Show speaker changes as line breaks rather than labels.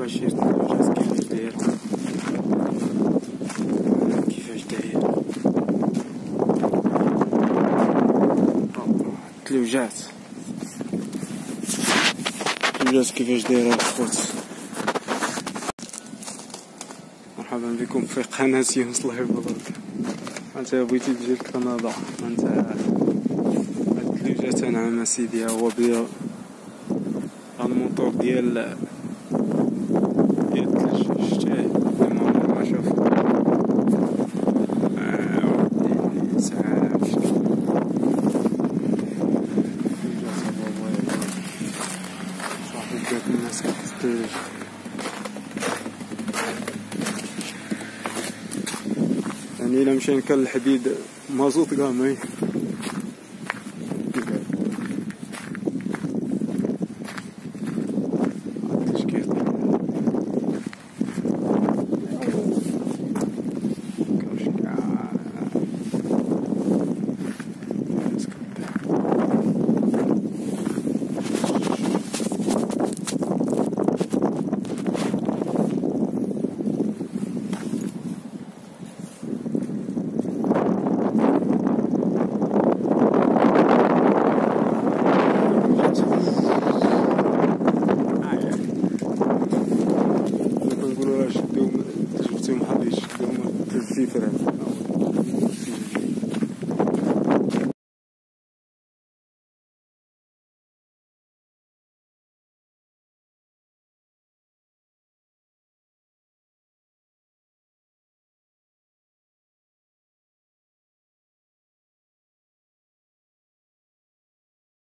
واش الثلوجات كيفاش داير كيفاش داير الثلوجات الثلوجات كيفاش دايرة الخوت مرحبا بكم. في قناة يونس لايف بلوغ أنت بغيتي تجي لكندا أنت الثلوجات نعم سيدي. هو بيا الموتور ديال ديال جات الناس كتثلج يعني الا مشى كان الحديد مازوط كاع ما different.